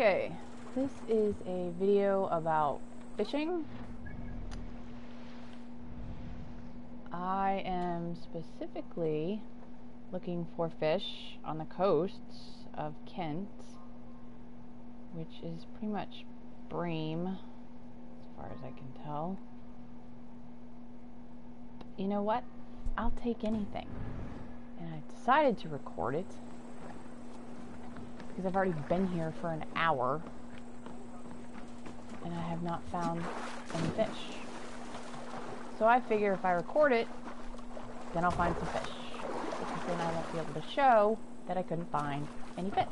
Okay, this is a video about fishing. I am specifically looking for fish on the coasts of Kent, which is pretty much Bream, as far as I can tell. You know what? I'll take anything. And I decided to record it because I've already been here for an hour and I have not found any fish. So I figure if I record it, then I'll find some fish. Because then I won't be able to show that I couldn't find any fish.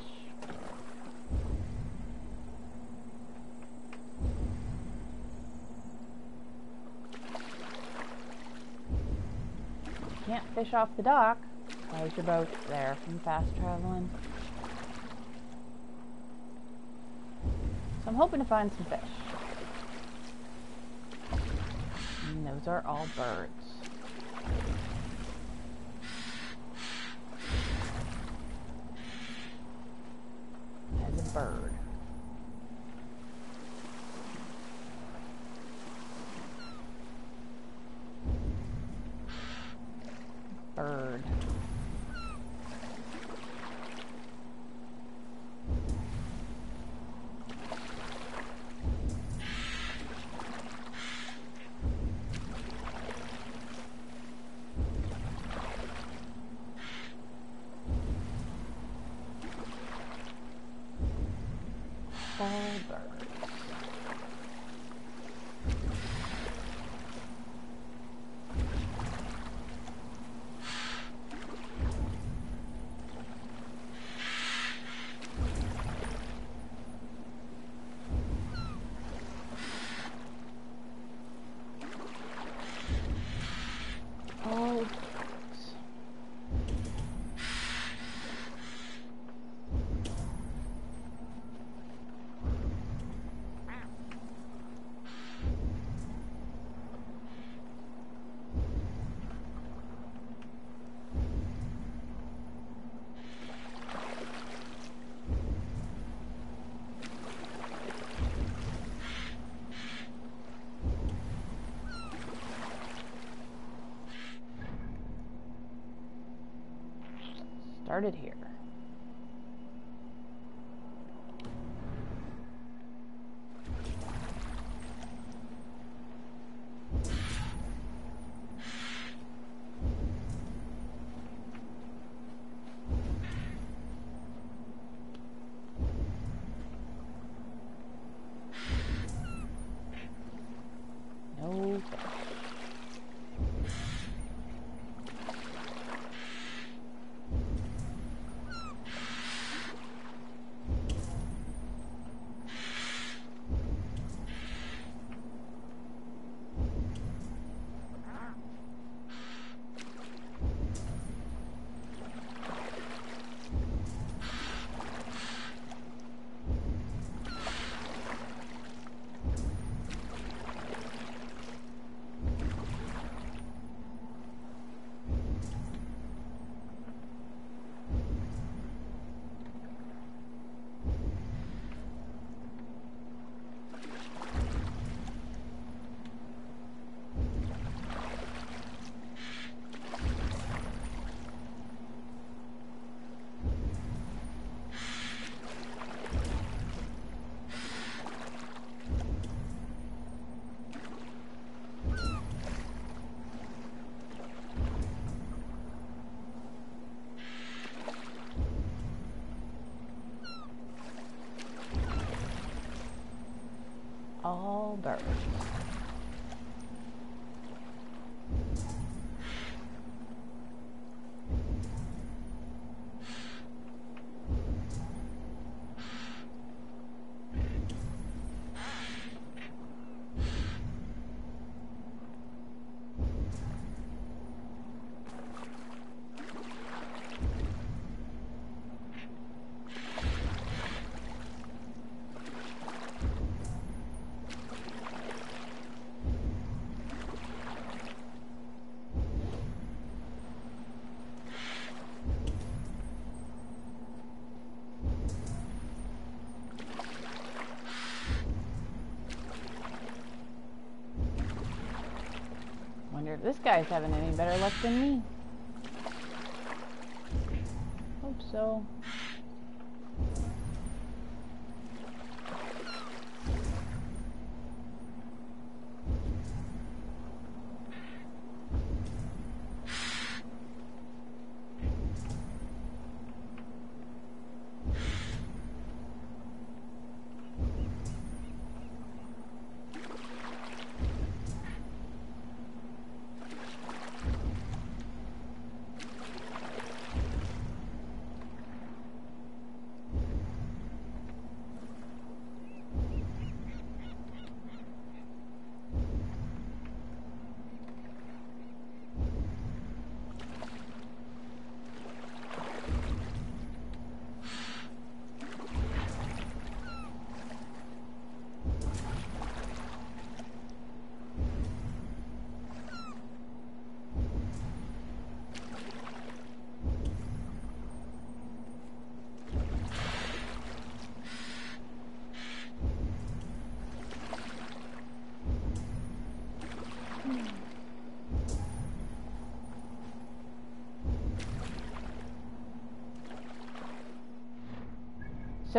Can't fish off the dock. Close your boat there from fast traveling. So I'm hoping to find some fish. And those are all birds. As a bird. Bird. All birds. All birds. Started here. No fish. All this guy's having any better luck than me. Hope so.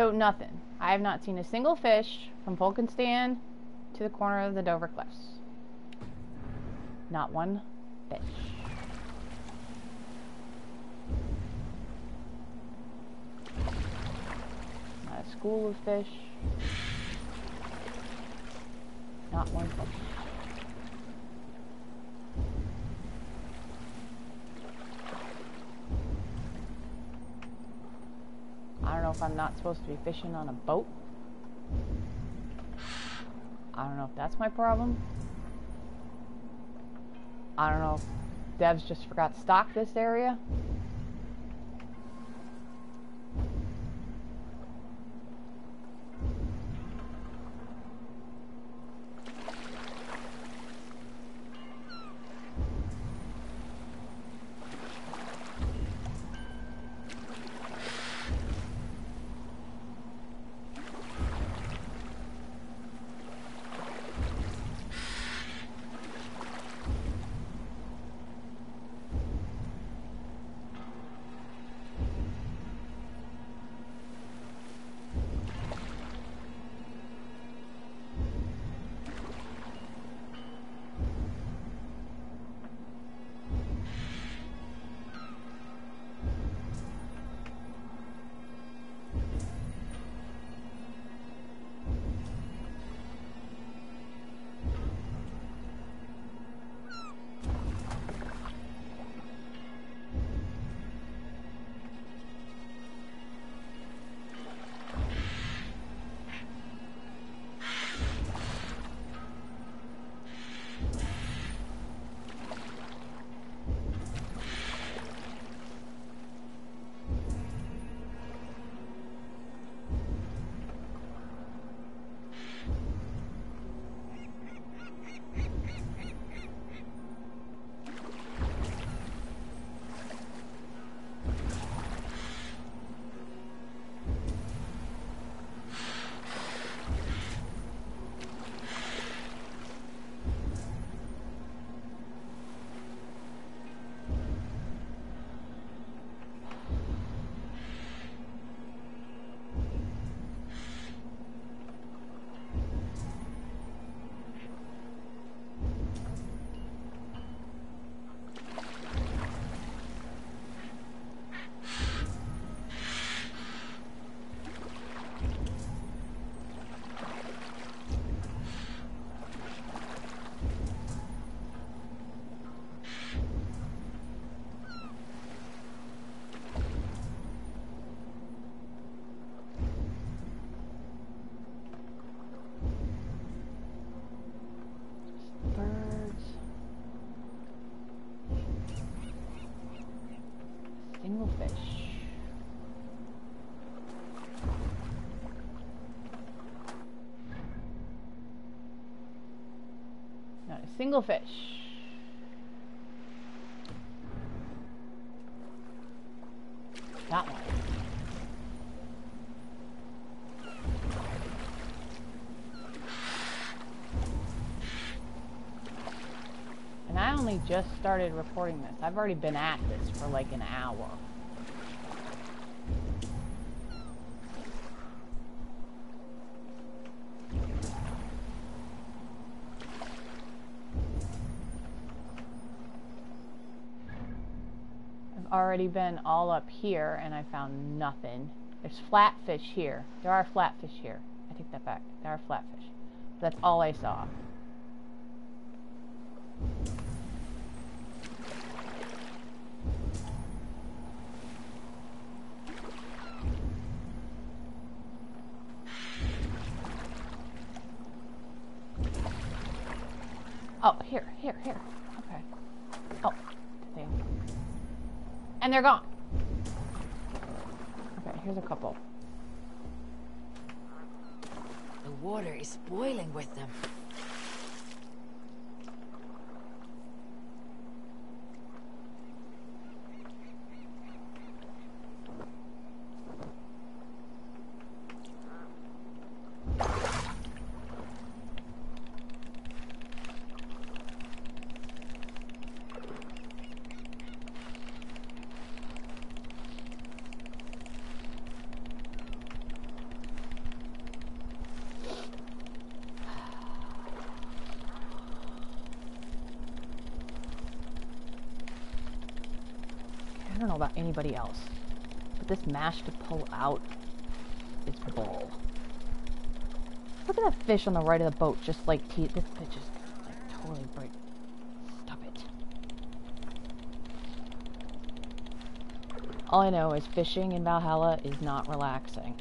So nothing. I have not seen a single fish from Fulkenstand to the corner of the Dover Cliffs. Not one fish. Not a school of fish. Not one fish. I don't know I'm not supposed to be fishing on a boat. I don't know if that's my problem. I don't know if devs just forgot to stock this area. Single fish. That one. And I only just started recording this. I've already been at this for like an hour. Already been all up here and I found nothing. There's flatfish here. There are flatfish here. I take that back. There are flatfish. That's all I saw. Oh, here, here, here. Okay. Oh, thing. And they're gone. Okay, here's a couple. The water is boiling with them. I else, but this mash to pull out is bull. Look at that fish on the right of the boat, just like te- this fish is like totally break. Stop it. All I know is fishing in Valhalla is not relaxing.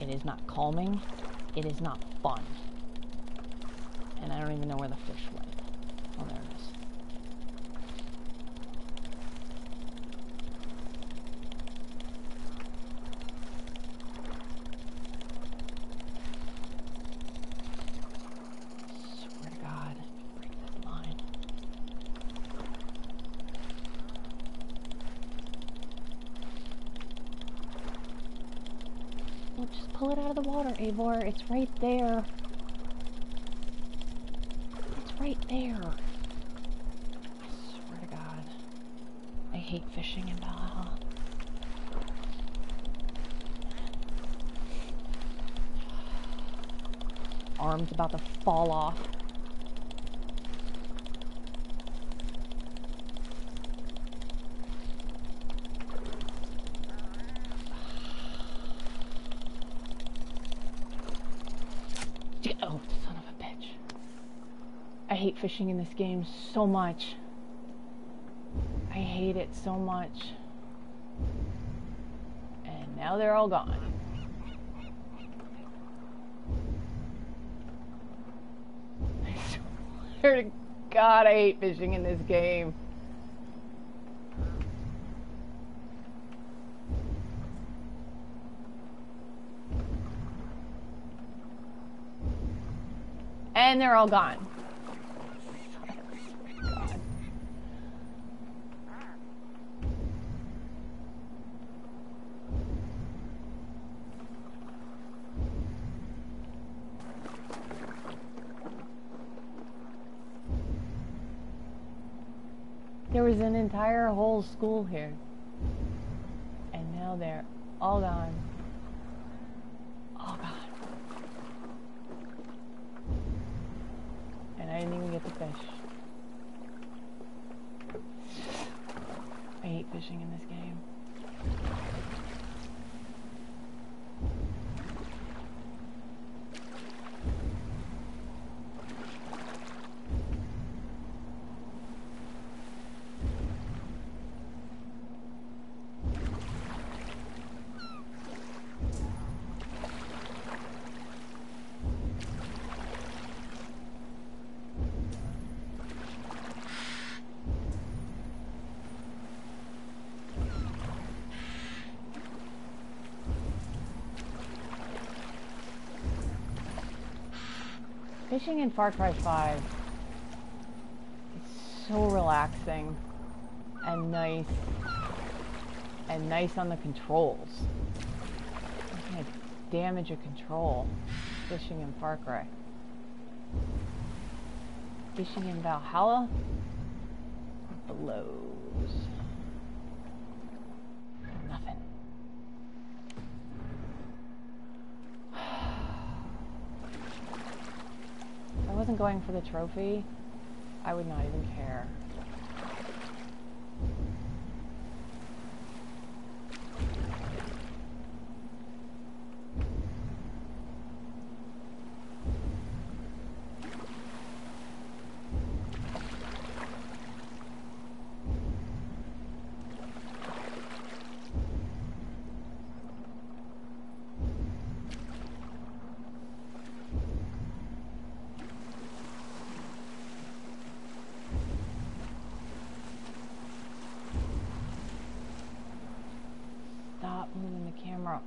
It is not calming. It is not fun. And I don't even know where the fish went. Oh, there it is. Swear to God, break this line. Well, just pull it out of the water, Eivor. It's right there. It's right there. I swear to God. I hate fishing in Valhalla. Arm's about to fall off. Oh, son of a bitch. I hate fishing in this game so much. I hate it so much. And now they're all gone. I swear to God, I hate fishing in this game. And they're all gone. God. There was an entire whole school here. And now they're all gone. All gone. And I didn't even get to fish. I hate fishing in this game. Fishing in Far Cry 5 is so relaxing and nice and nice on the controls. Damage a control fishing in Far Cry. Fishing in Valhalla? blows. Nothing. If I wasn't going for the trophy, I would not even care. Stop moving the camera.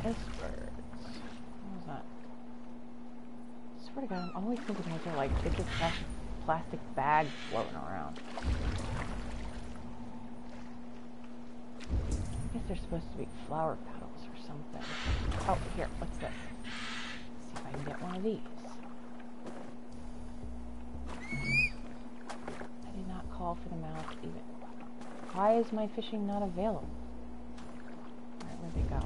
Icebergs. What was that? swear to God, I'm always thinking those are like big plastic, plastic bags floating around. I guess they're supposed to be flower petals or something. Oh, here, what's this? see if I can get one of these. I did not call for the out even. Why is my fishing not available? Alright, where'd they go?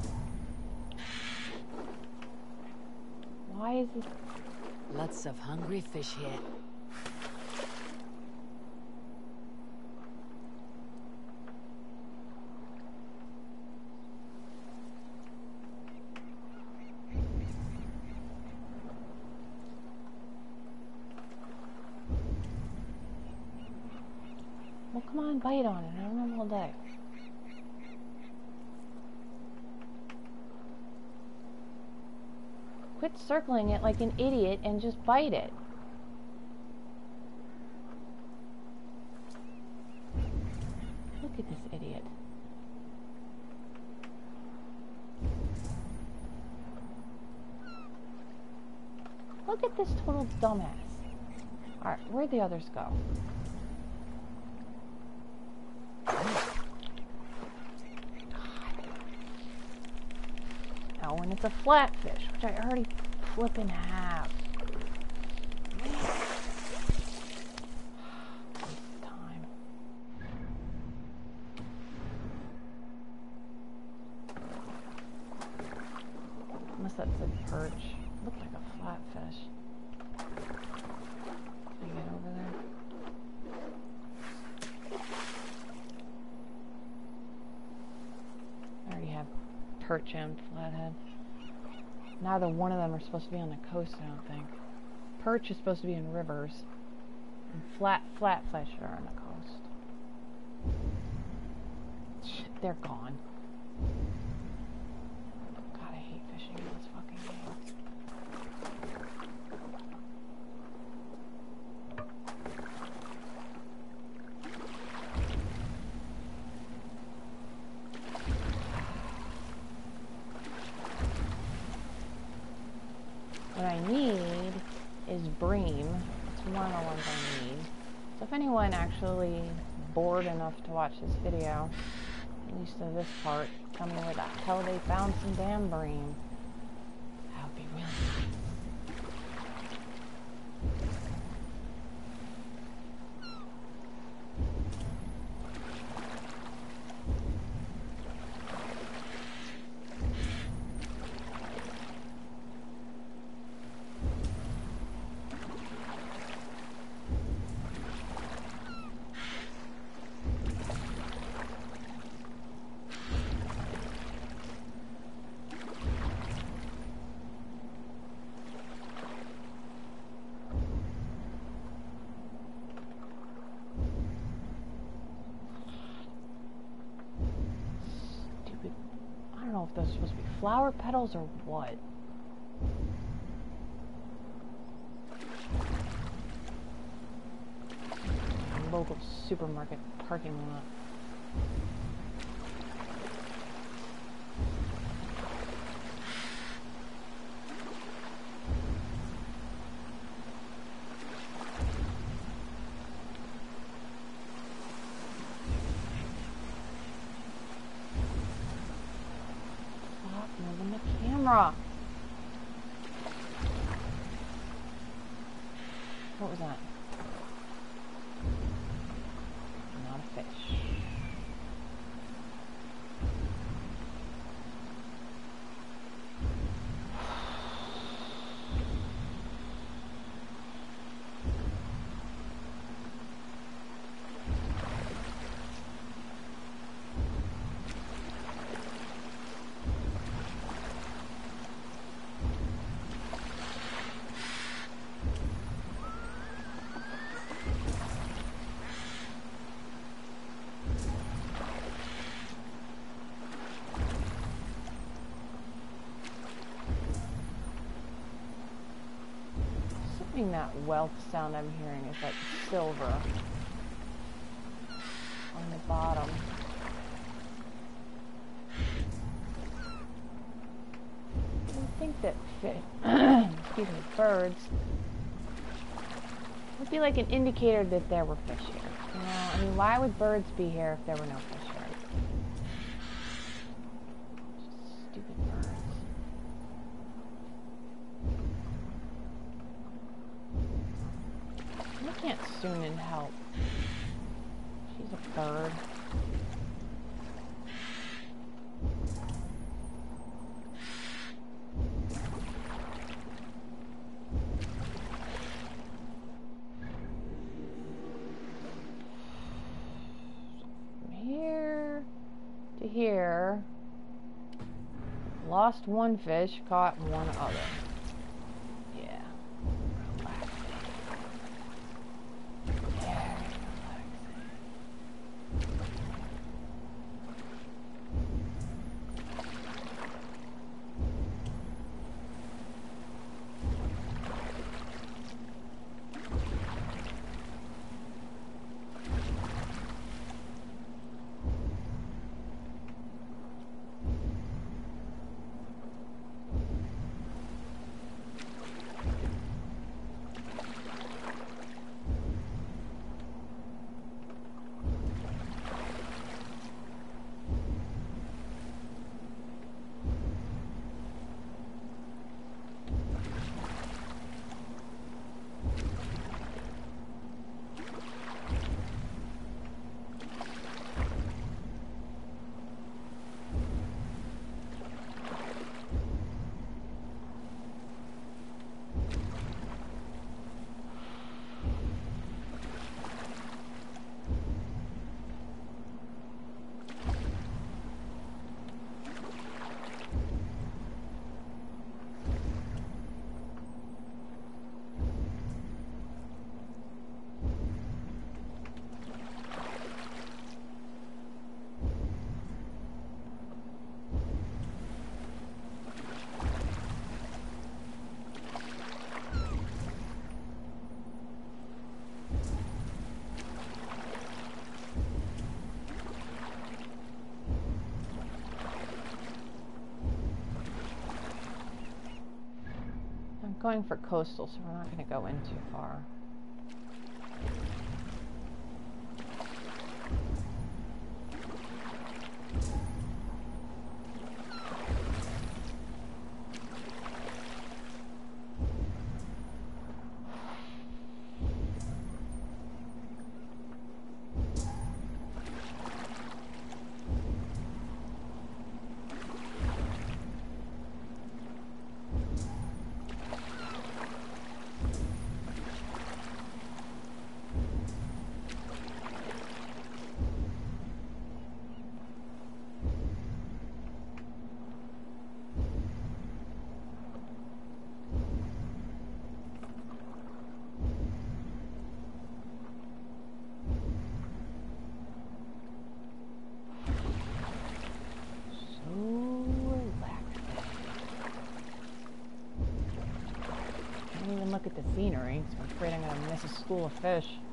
Why is it Lots of hungry fish here. Bite on it. I don't have all day. Quit circling it like an idiot and just bite it. Look at this idiot. Look at this total dumbass. Alright, where'd the others go? Oh, and it's a flatfish, which I already flipping have. Waste of time. Unless that's a perch. Looked like a flatfish. Can I get over there? I already have perch and flathead. Neither one of them are supposed to be on the coast, I don't think. Perch is supposed to be in rivers. And flat flatfish are on the coast. They're gone. God, I hate fishing in this fucking game. What I need is bream. It's one of the ones I need. So if anyone actually bored enough to watch this video, at least of this part, tell me where the hell they found some damn bream. That would be really nice. Stupid. I don't know if those are supposed to be petals or what. Local supermarket parking lot. camera. What was that? Not a fish. That wealth sound I'm hearing is like silver on the bottom. I think that fi- excuse me, birds would be like an indicator that there were fish here. You know, I mean, why would birds be here if there were no fish here? Just stupid birds. Why can't Sýnin help? She's a bird. From here to here. Lost one fish, caught one other. Yeah. Relaxing. Very relaxing. I'm going for coastal, so we're not going to go in too far. So relaxing. Can't even look at the scenery, 'cause I'm afraid I'm going to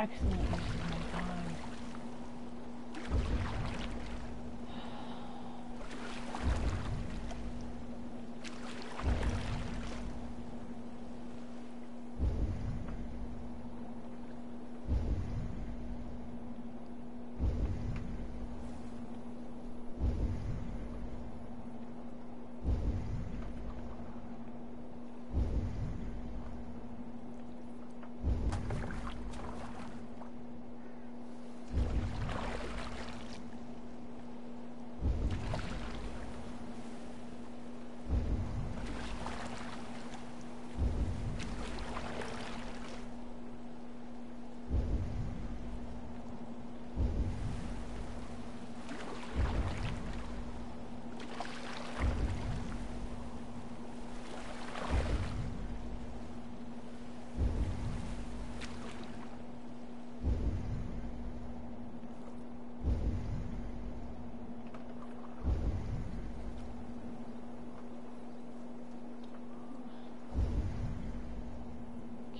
excellent use of my time.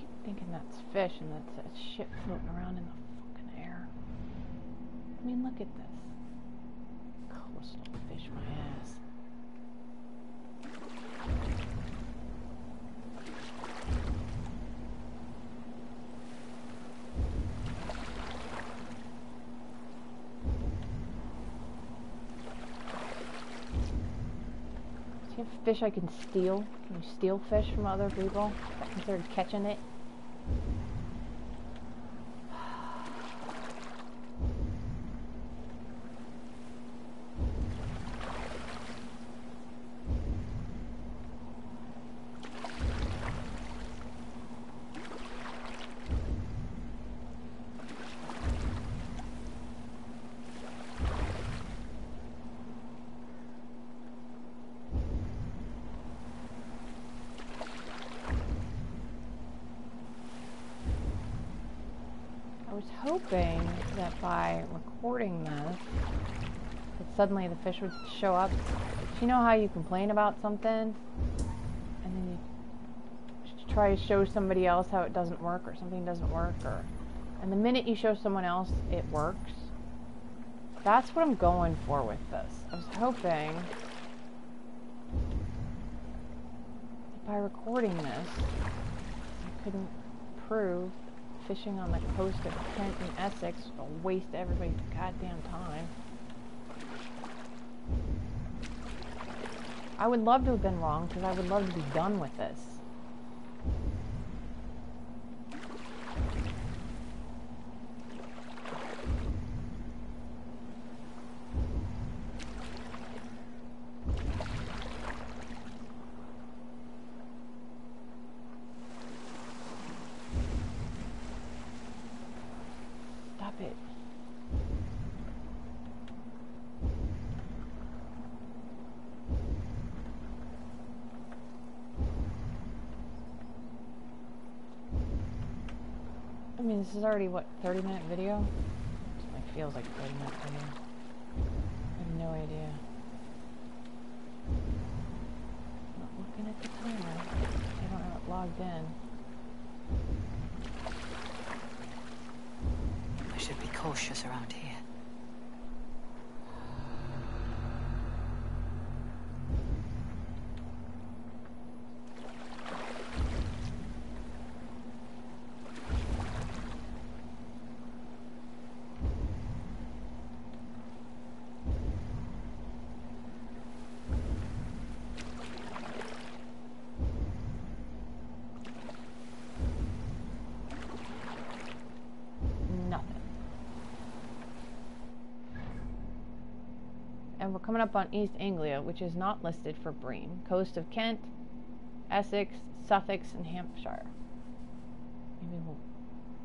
keep thinking that's fish and that's that shit floating around in the fucking air. I mean, look at this. Coastal fish my ass. Fish I can steal? Can you steal fish from other people? That considered catching it? I was hoping that by recording this, that suddenly the fish would show up. You know how you complain about something, and then you try to show somebody else how it doesn't work, or something doesn't work, or and the minute you show someone else it works? That's what I'm going for with this. I was hoping by recording this, I couldn't prove fishing on the coast of Kent and Essex will waste everybody's goddamn time. I would love to have been wrong because I would love to be done with this. Stop it. I this is already, what, 30 minute video? It feels like a 30 minute video. I have no idea. Not looking at the timer. I don't have it logged in. I should be cautious around here. Nothing. And we're coming up on East Anglia, which is not listed for Bream. Coast of Kent, Essex, Suffolk, and Hampshire. Maybe we'll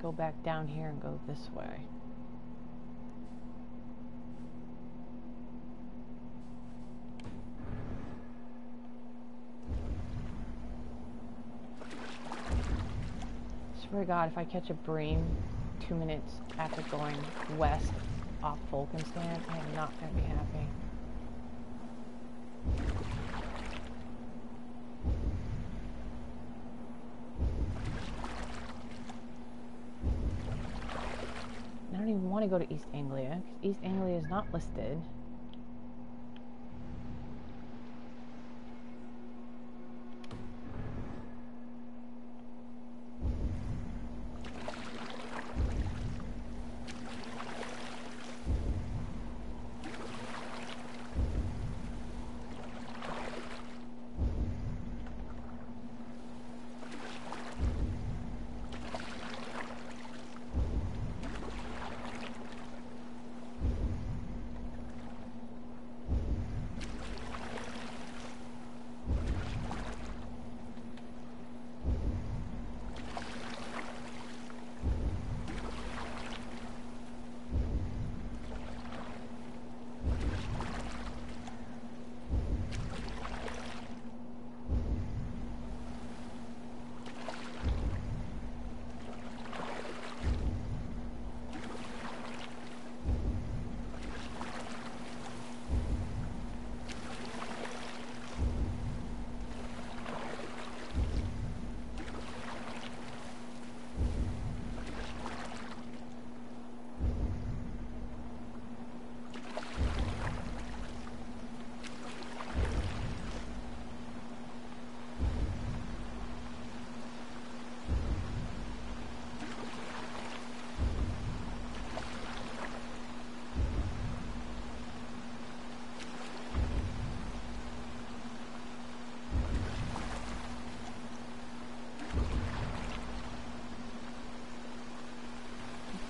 go back down here and go this way. Swear to God, if I catch a bream two minutes after going west off Fulkenstand, I am not going to be happy. want to go to East Anglia because East Anglia is not listed.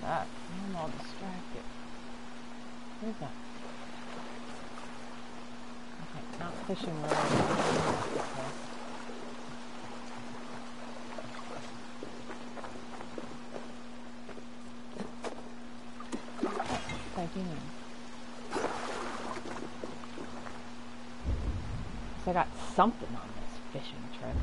that? I'm all distracted. That? Okay, not fishing related. Okay. So I got something on this fishing trip.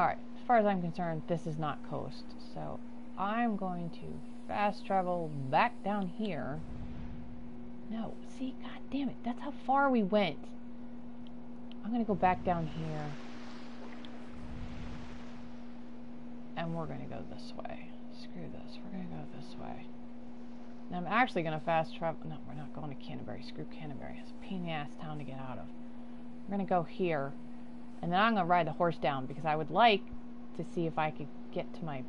Alright, as far as I'm concerned, this is not coast. So I'm going to fast travel back down here. No, see, god damn it, that's how far we went. I'm gonna go back down here. And we're gonna go this way. Screw this, we're gonna go this way. And I'm actually gonna fast travel. No, we're not going to Canterbury. Screw Canterbury. It's a pain in the ass town to get out of. We're gonna go here. And then I'm going to ride the horse down because I would like to see if I could get to my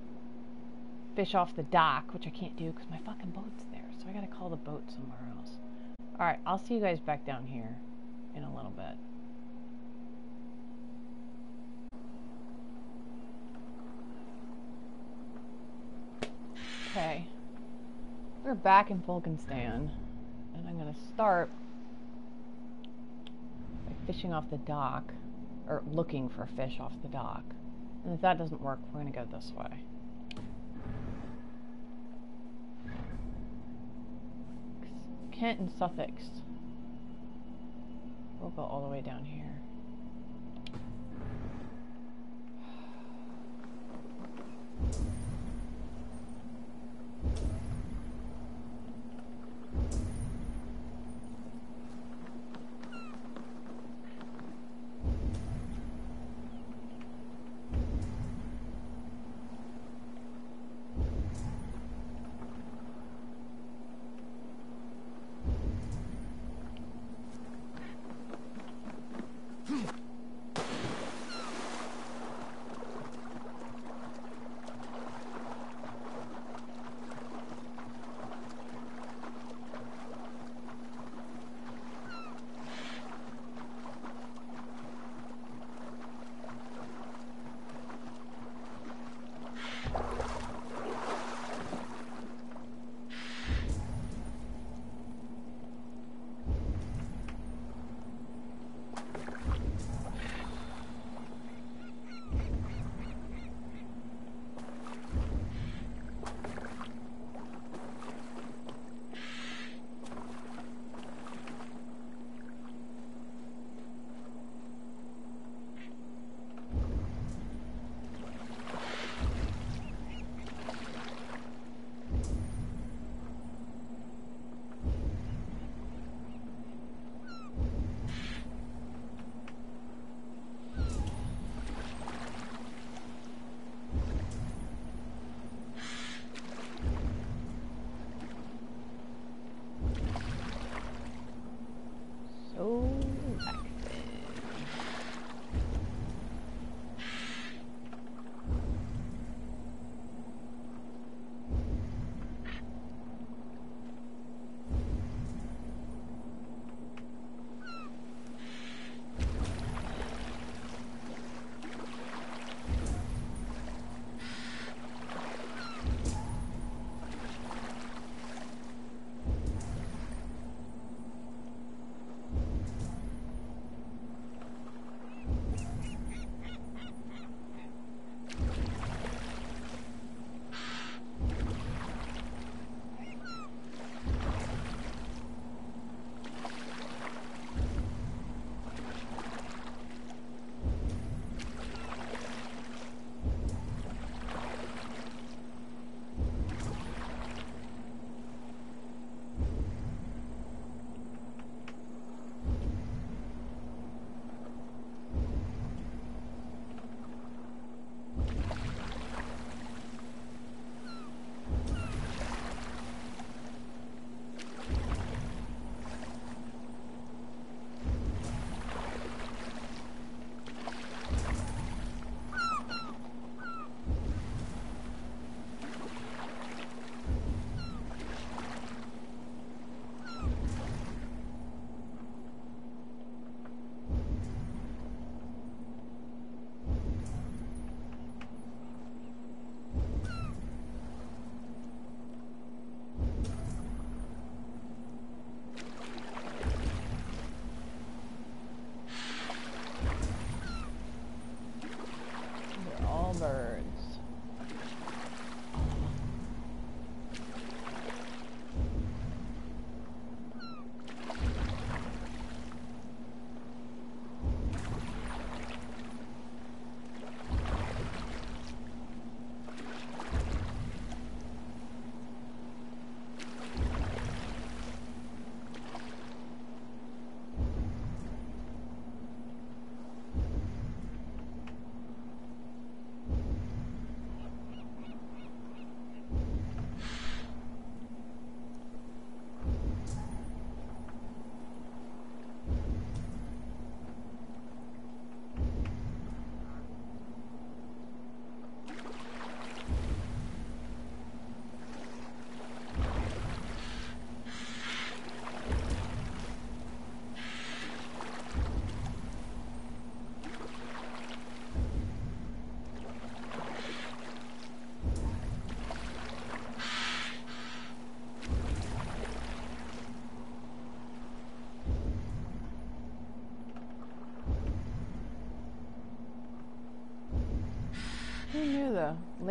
fish off the dock, which I can't do because my fucking boat's there. So I got to call the boat somewhere else. Alright, I'll see you guys back down here in a little bit. Okay. We're back in Fulkenstan. And I'm to start by fishing off the dock or looking for fish off the dock. And if that doesn't work, we're going to go this way. Kent and Suffolk. We'll go all the way down here.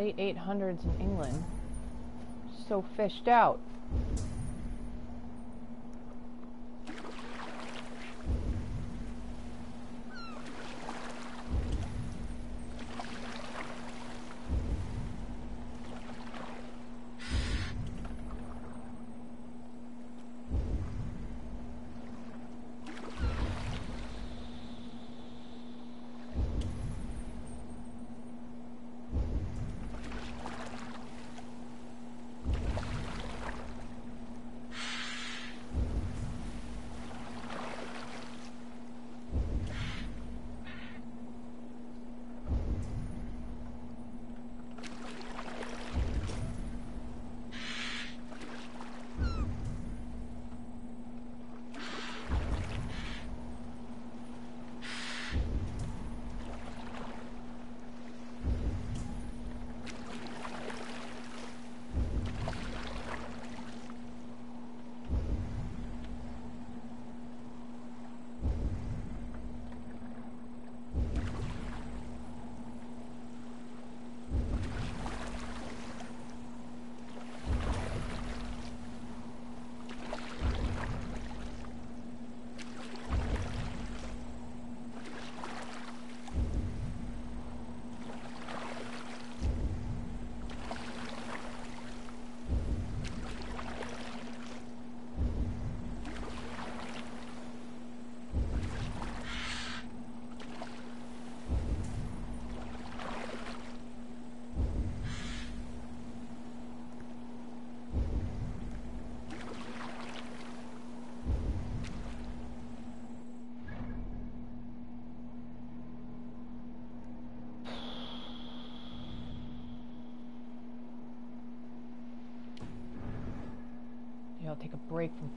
Late 800s in England. So fished out.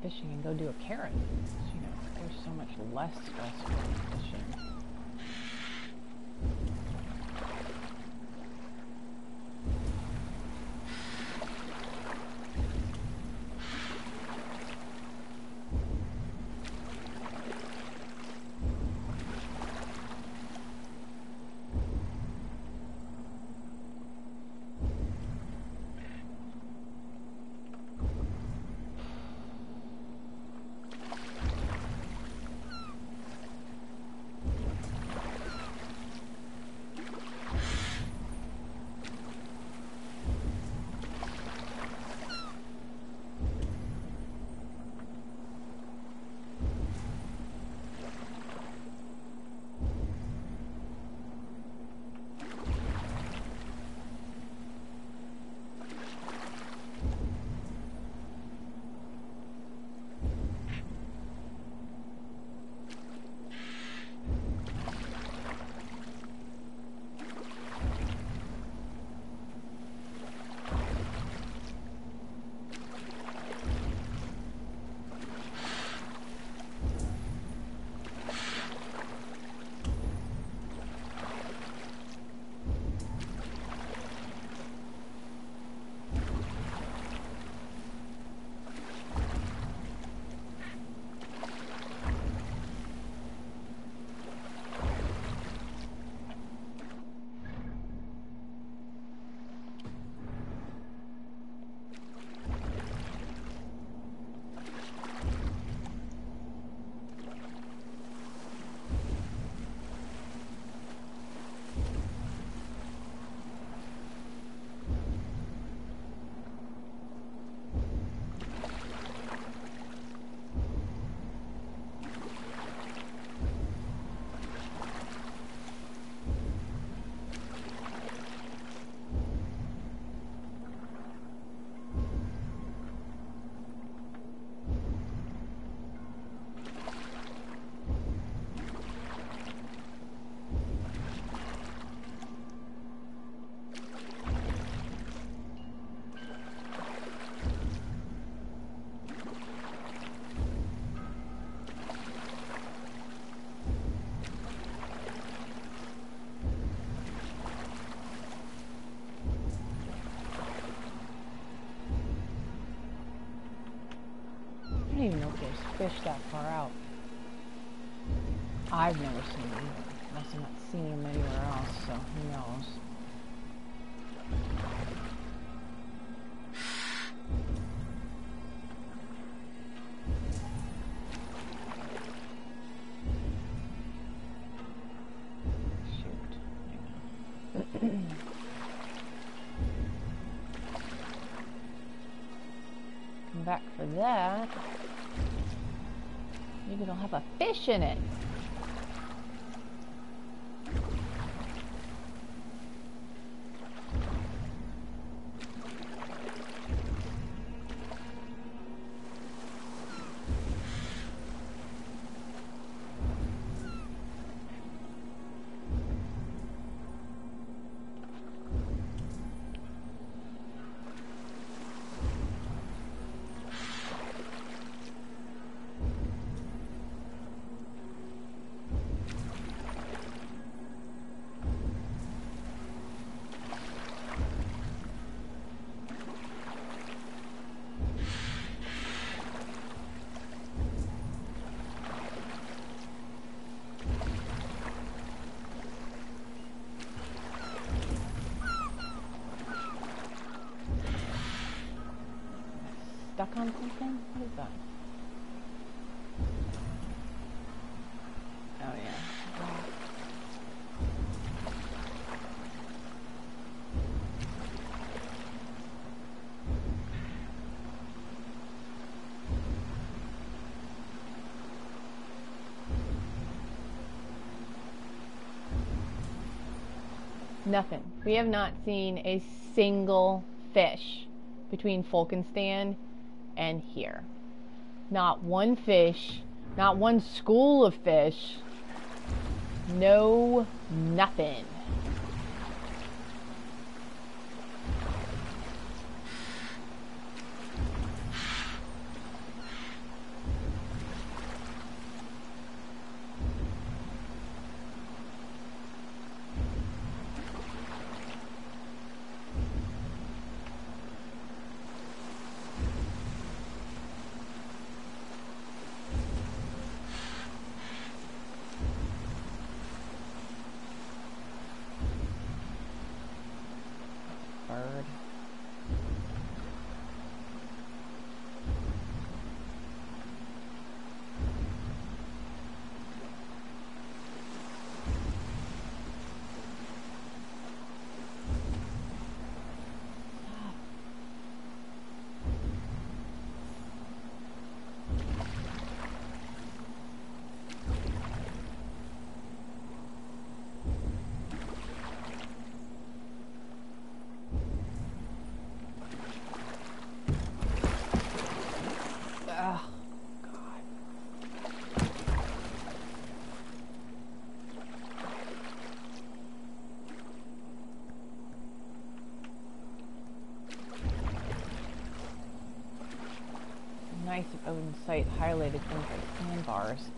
Fishing and go do a carrot. You know, there's so much less stressful fishing. There's fish that far out. I've never seen them either. Unless I'm not seeing them anywhere else, so who knows. In it. Nothing. We have not seen a single fish between Folkenstand and here. Not one fish, not one school of fish, no nothing. bird. Oh, God. Nice if Odin Sight highlighted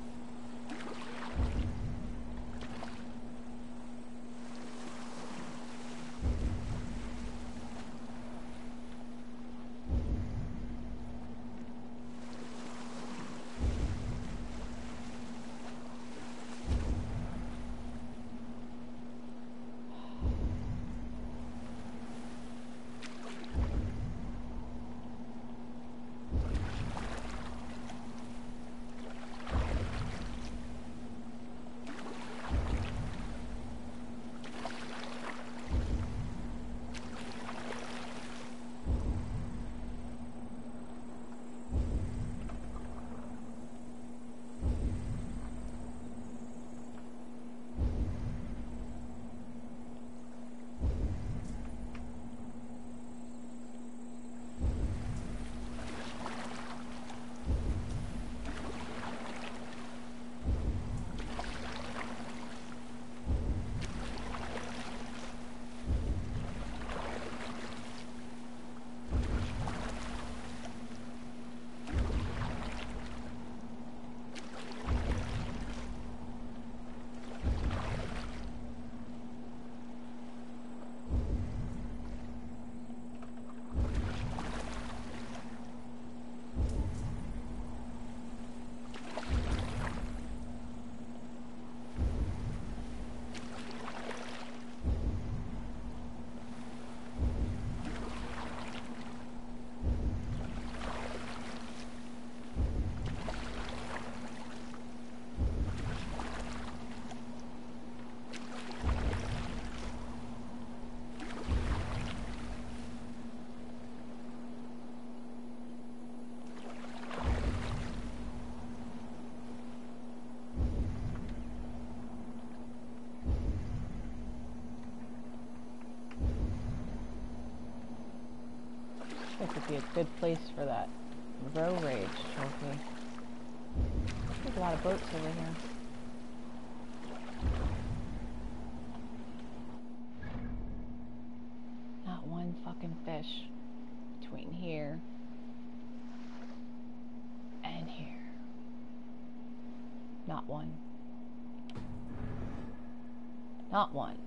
like sandbars. good place for that row rage trophy. There's a lot of boats over here. Not one fucking fish between here and here. Not one. Not one.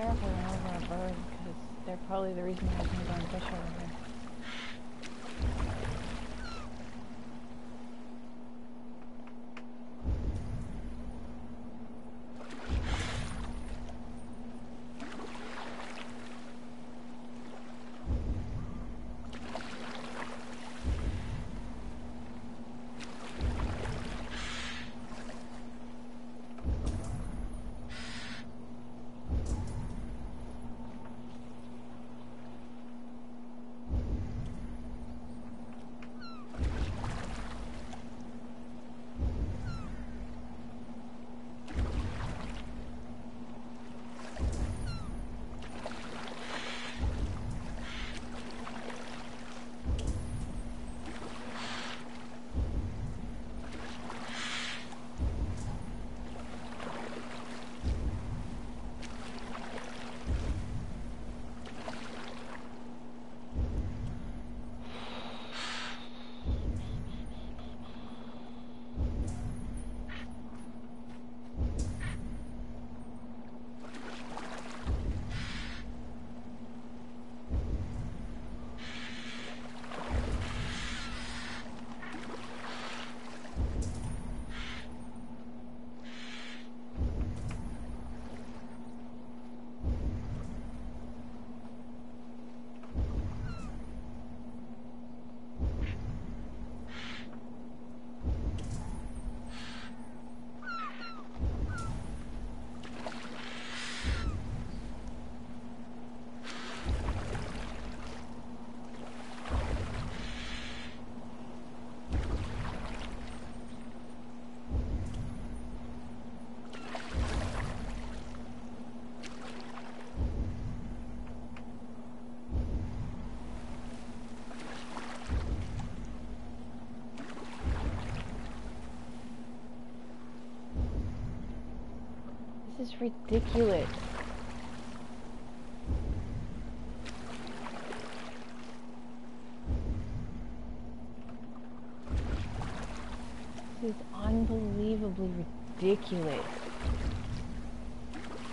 Careful over a bird because they're probably the reason there's no going fish over is ridiculous. This is unbelievably ridiculous.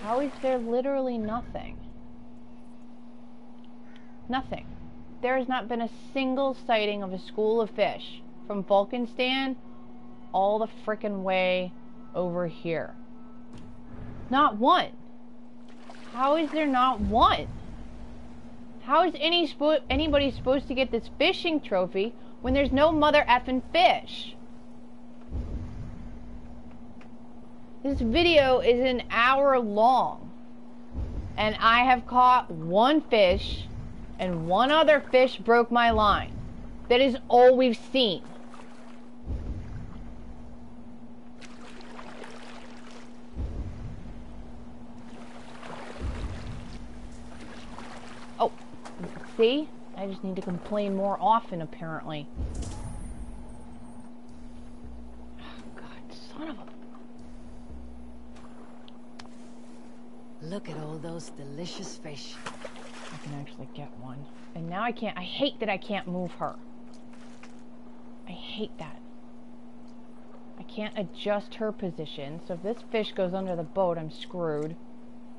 How is there literally nothing? Nothing. There has not been a single sighting of a school of fish from Vulcanstan all the frickin' way over here. Not one. How is there not one? How is any spo- anybody supposed to get this fishing trophy when there's no mother effing fish? This video is an hour long, and I have caught one fish, and one other fish broke my line. That is all we've seen. Oh, see? I just need to complain more often, apparently. Oh, God, son of a... Look at all those delicious fish. I can actually get one. And now I can't... I hate that I can't move her. I hate that. I can't adjust her position, so if this fish goes under the boat, I'm screwed.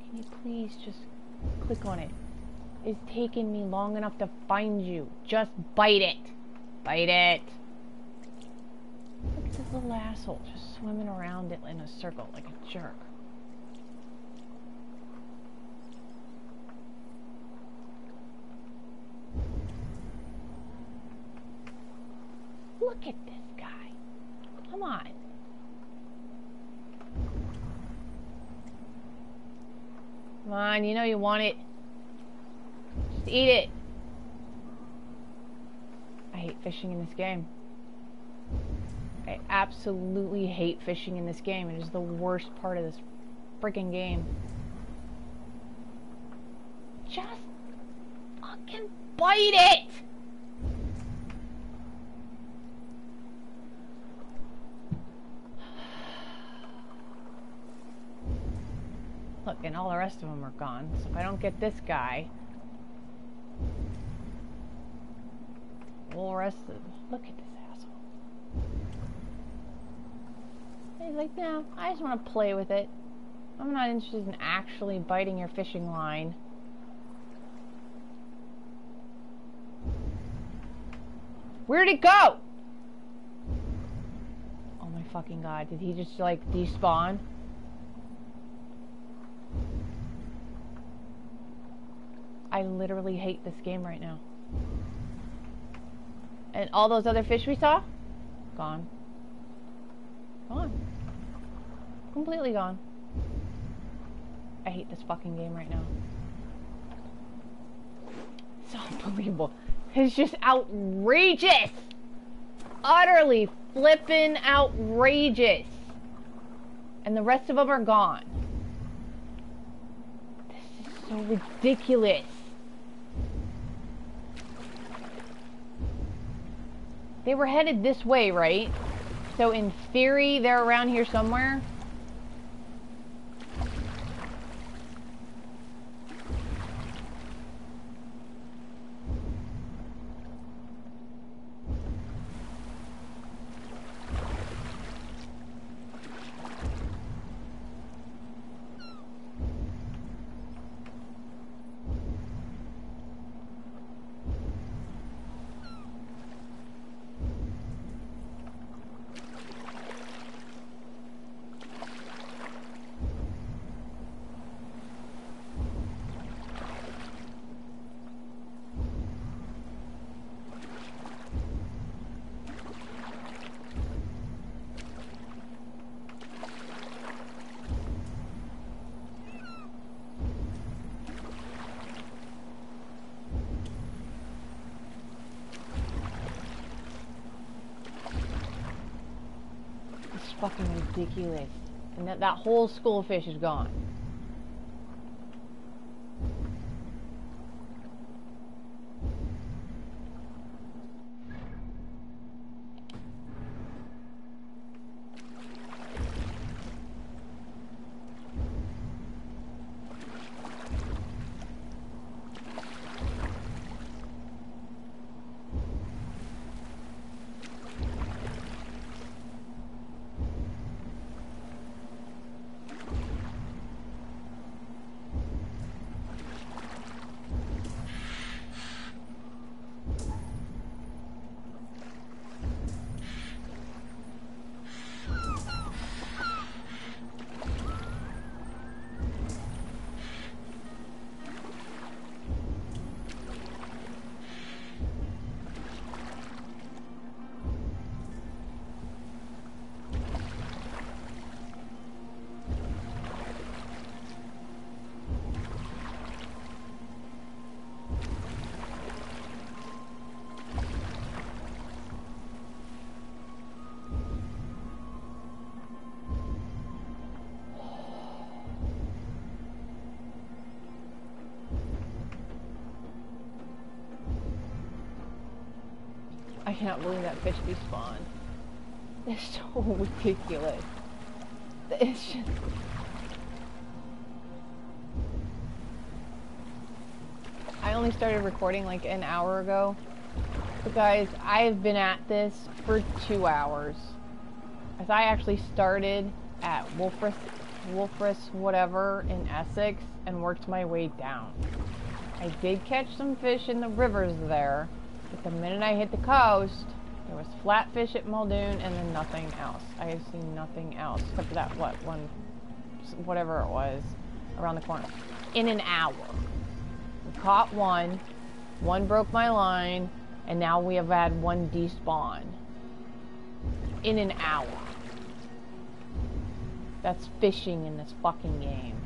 Can you please just click on it? It's taken me long enough to find you. Just bite it. Bite it. Look at this little asshole just swimming around it in a circle like a jerk. Look at this guy. Come on. Come on, you know you want it. Eat it. I hate fishing in this game. I absolutely hate fishing in this game. It is the worst part of this freaking game. Just fucking bite it! Look, and all the rest of them are gone. So if I don't get this guy, look at this asshole. He's like, no, I just want to play with it. I'm not interested in actually biting your fishing line. Where'd it go? Oh my fucking god, did he just like despawn? I literally hate this game right now. And all those other fish we saw? Gone. Gone. Completely gone. I hate this fucking game right now. It's unbelievable. It's just outrageous! Utterly flippin' outrageous! And the rest of them are gone. This is so ridiculous. They were headed this way, right? So in theory, they're around here somewhere. It's And that, that whole school of fish is gone. I cannot believe that fish despawned. It's so ridiculous. It's just... I only started recording like an hour ago. But guys, I've been at this for two hours. As I actually started at Wolfress, Wolfress whatever in Essex and worked my way down. I did catch some fish in the rivers there, but the minute I hit the coast, there was flatfish at Muldoon and then nothing else. I have seen nothing else except for that, what, one, whatever it was, around the corner. In an hour. We caught one, one broke my line, and now we have had one despawn. In an hour. That's fishing in this fucking game.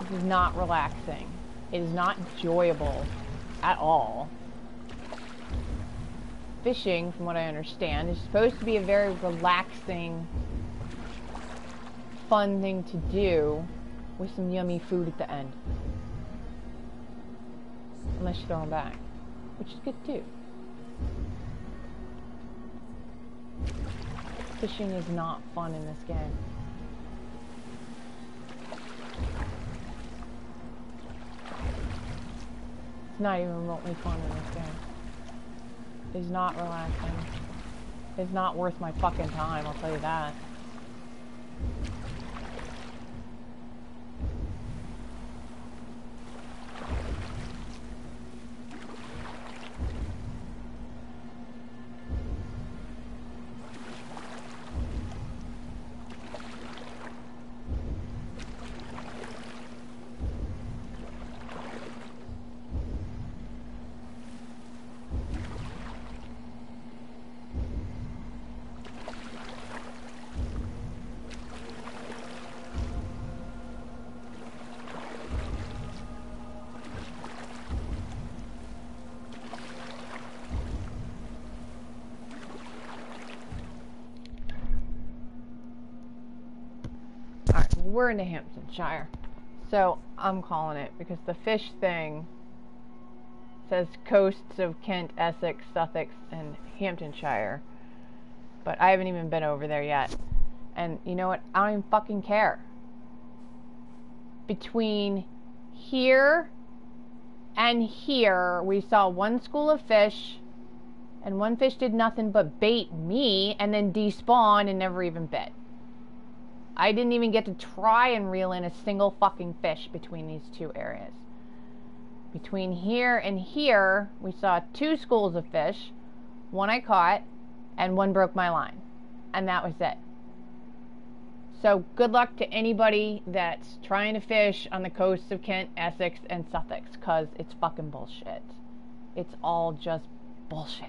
This is not relaxing. It is not enjoyable at all. Fishing, from what I understand, is supposed to be a very relaxing, fun thing to do with some yummy food at the end. Unless you throw them back, which is good too. Fishing is not fun in this game. It's not even remotely fun in this game. It's not relaxing. It's not worth my fucking time, I'll tell you that. We're in the Hamptonshire. So I'm calling it because the fish thing says coasts of Kent, Essex, Sussex, and Hamptonshire. But I haven't even been over there yet. And you know what? I don't even fucking care. Between here and here, we saw one school of fish, and one fish did nothing but bait me and then despawn and never even bit. I didn't even get to try and reel in a single fucking fish between these two areas. Between here and here, we saw two schools of fish. One I caught, and one broke my line. And that was it. So, good luck to anybody that's trying to fish on the coasts of Kent, Essex, and Sussex, because it's fucking bullshit. It's all just bullshit.